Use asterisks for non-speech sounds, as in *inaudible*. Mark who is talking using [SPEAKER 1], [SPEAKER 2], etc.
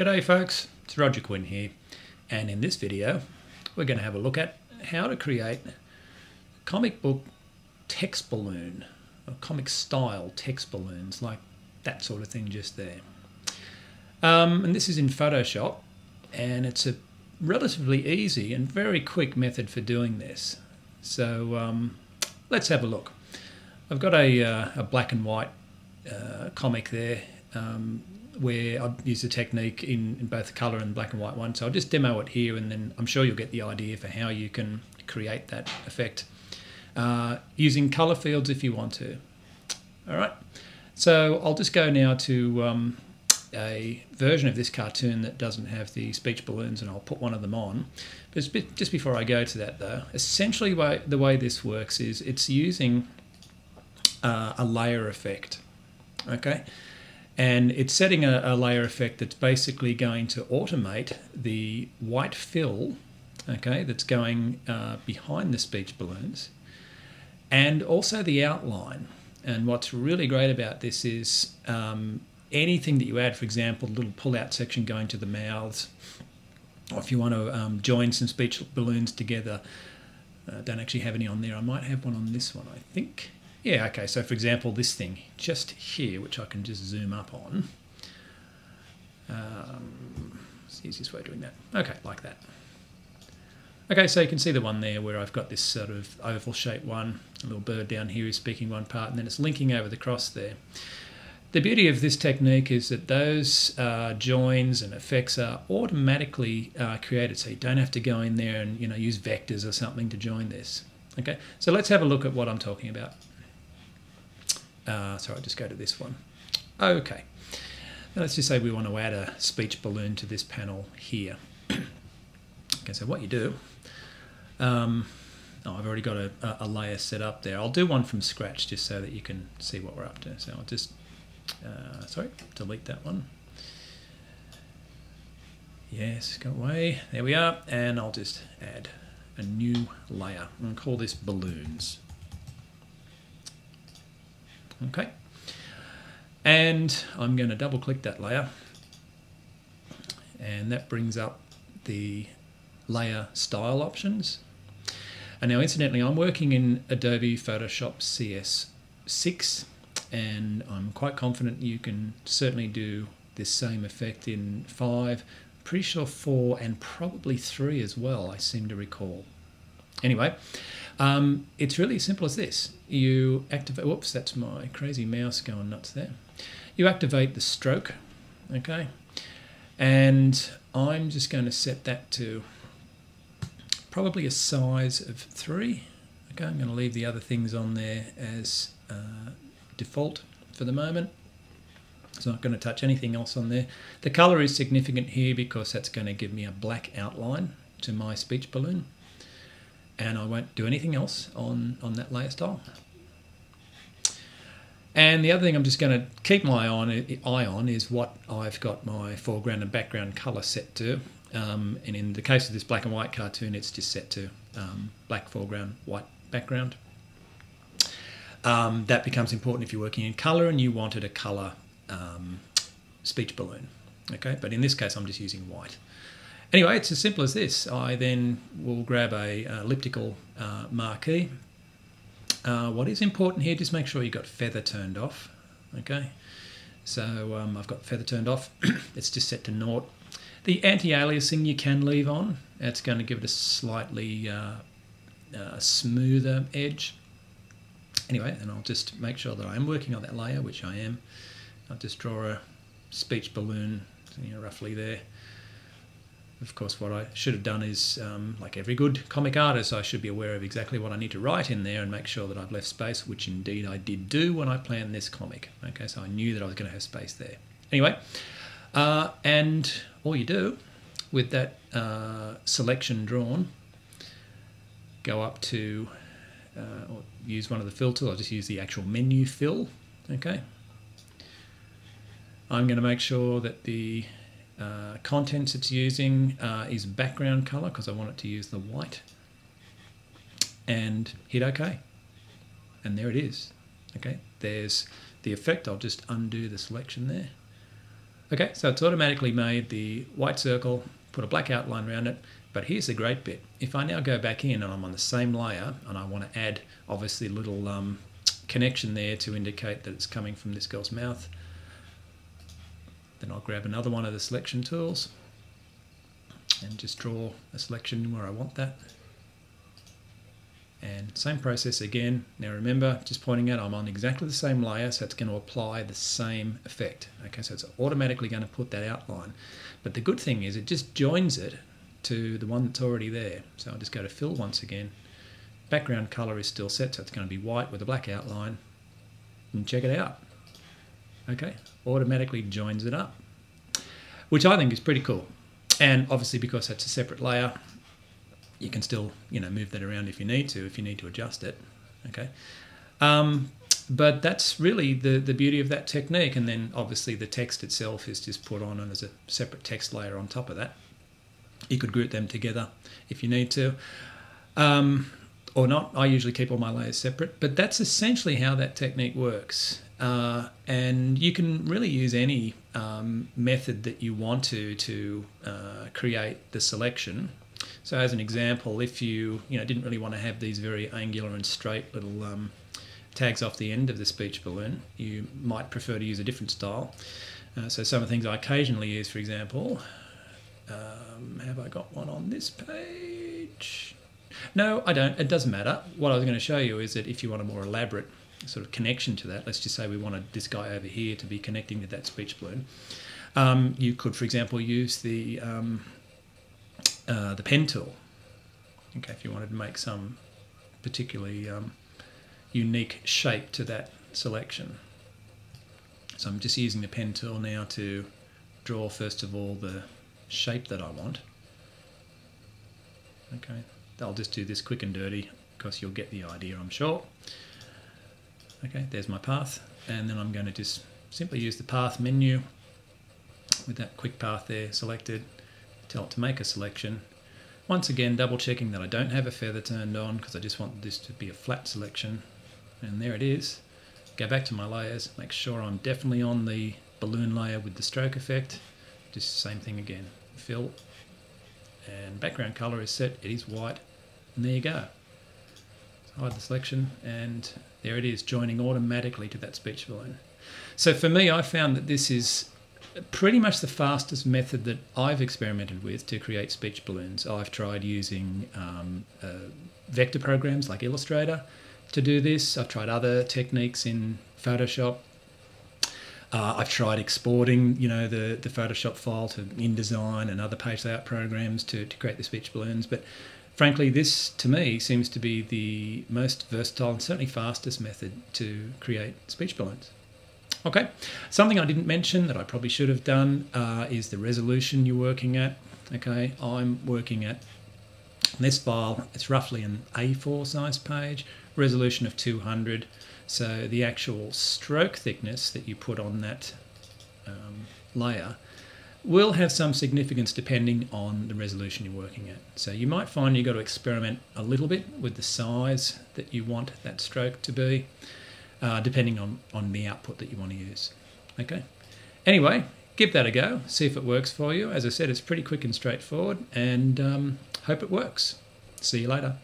[SPEAKER 1] G'day folks, it's Roger Quinn here and in this video we're going to have a look at how to create a comic book text balloon or comic style text balloons like that sort of thing just there. Um, and this is in Photoshop and it's a relatively easy and very quick method for doing this. So um, let's have a look. I've got a, uh, a black and white uh, comic there um, where I use a technique in, in both the colour and black and white one. So I'll just demo it here and then I'm sure you'll get the idea for how you can create that effect uh, using colour fields if you want to. All right, so I'll just go now to um, a version of this cartoon that doesn't have the speech balloons and I'll put one of them on. But just before I go to that though, essentially the way this works is it's using uh, a layer effect, okay? And it's setting a, a, layer effect that's basically going to automate the white fill, okay, that's going uh, behind the speech balloons, and also the outline. And what's really great about this is um, anything that you add, for example, a little pull-out section going to the mouths, or if you want to um, join some speech balloons together, uh, don't actually have any on there. I might have one on this one, I think. Yeah, okay, so for example, this thing just here, which I can just zoom up on. Um, it's the easiest way of doing that. Okay, like that. Okay, so you can see the one there where I've got this sort of oval shaped one. A little bird down here is speaking one part, and then it's linking over the cross there. The beauty of this technique is that those uh, joins and effects are automatically uh, created, so you don't have to go in there and you know use vectors or something to join this. Okay, so let's have a look at what I'm talking about. Uh, so I'll just go to this one. Okay. Now let's just say we want to add a speech balloon to this panel here. *clears throat* okay, so what you do, um, oh, I've already got a, a, layer set up there. I'll do one from scratch just so that you can see what we're up to. So I'll just, uh, sorry, delete that one. Yes, go away. There we are. And I'll just add a new layer. and call this balloons. Okay. And I'm going to double click that layer. And that brings up the layer style options. And now incidentally, I'm working in Adobe Photoshop CS6 and I'm quite confident you can certainly do this same effect in 5, pretty sure 4 and probably 3 as well, I seem to recall. Anyway, um, it's really simple as this. You activate, whoops, that's my crazy mouse going nuts there. You activate the stroke, okay? And I'm just going to set that to probably a size of three. Okay, I'm going to leave the other things on there as uh, default for the moment. It's not going to touch anything else on there. The color is significant here because that's going to give me a black outline to my speech balloon and I won't do anything else on, on that layer style. And the other thing I'm just going to keep my eye on, is what I've got my foreground and background colour set to. Um, and in the case of this black and white cartoon, it's just set to um, black foreground, white background. Um, that becomes important if you're working in colour and you wanted a colour um, speech balloon. Okay, but in this case, I'm just using white. Anyway, it's as simple as this. I then will grab a uh, elliptical uh, marquee. Uh, what is important here, just make sure you've got feather turned off. Okay, so um, I've got feather turned off. *clears throat* it's just set to naught. The anti-aliasing you can leave on. That's going to give it a slightly uh, uh, smoother edge. Anyway, and I'll just make sure that I am working on that layer, which I am. I'll just draw a speech balloon, you know, roughly there of course, what I should have done is, um, like every good comic artist, I should be aware of exactly what I need to write in there and make sure that I've left space, which indeed I did do when I planned this comic. Okay, so I knew that I was going to have space there. Anyway, uh, and all you do with that uh, selection drawn, go up to, uh, or use one of the filters, I'll just use the actual menu fill. Okay. I'm going to make sure that the uh, contents it's using uh, is background color because I want it to use the white. And hit OK and there it is. Okay? There's the effect. I'll just undo the selection there. Okay, so it's automatically made the white circle, put a black outline around it, but here's the great bit. If I now go back in and I'm on the same layer and I want to add obviously a little um, connection there to indicate that it's coming from this girl's mouth, then I'll grab another one of the selection tools and just draw a selection where I want that. And same process again. Now remember, just pointing out I'm on exactly the same layer, so it's going to apply the same effect. Okay, so it's automatically going to put that outline. But the good thing is it just joins it to the one that's already there. So I'll just go to fill once again. Background color is still set, so it's going to be white with a black outline. And check it out. Okay, automatically joins it up, which I think is pretty cool. And obviously because that's a separate layer, you can still you know move that around if you need to if you need to adjust it. Okay. Um, but that's really the the beauty of that technique. And then obviously the text itself is just put on and there's a separate text layer on top of that. You could group them together if you need to um, or not. I usually keep all my layers separate but that's essentially how that technique works uh, and you can really use any um, method that you want to to uh, create the selection so as an example, if you you know didn't really want to have these very angular and straight little um, tags off the end of the speech balloon, you might prefer to use a different style. Uh, so some of the things I occasionally use, for example, um, have I got one on this page? No, I don't. It doesn't matter. What I was going to show you is that if you want a more elaborate sort of connection to that, let's just say we wanted this guy over here to be connecting to that speech balloon, um, you could, for example, use the um, uh, the pen tool. Okay, if you wanted to make some particularly um, unique shape to that selection. So I'm just using the pen tool now to draw first of all the shape that I want. Okay, I'll just do this quick and dirty because you'll get the idea I'm sure. Okay, there's my path and then I'm going to just simply use the path menu with that quick path there selected tell it to make a selection. Once again, double checking that I don't have a feather turned on because I just want this to be a flat selection. And there it is. Go back to my layers, make sure I'm definitely on the balloon layer with the stroke effect. Just same thing again. Fill. And background color is set, it is white. And there you go. hide the selection and there it is, joining automatically to that speech balloon. So for me, I found that this is pretty much the fastest method that I've experimented with to create speech balloons. I've tried using um, uh, vector programs like Illustrator to do this. I've tried other techniques in Photoshop. Uh, I've tried exporting, you know, the, the Photoshop file to InDesign and other page layout programs to, to create the speech balloons. But frankly, this to me seems to be the most versatile and certainly fastest method to create speech balloons. Okay, something I didn't mention that I probably should have done uh, is the resolution you're working at. Okay, I'm working at this file, it's roughly an A4 size page, resolution of 200. So the actual stroke thickness that you put on that um, layer will have some significance depending on the resolution you're working at. So you might find you've got to experiment a little bit with the size that you want that stroke to be uh, depending on, on the output that you want to use. Okay. Anyway, give that a go, see if it works for you. As I said, it's pretty quick and straightforward, and um, hope it works. See you later.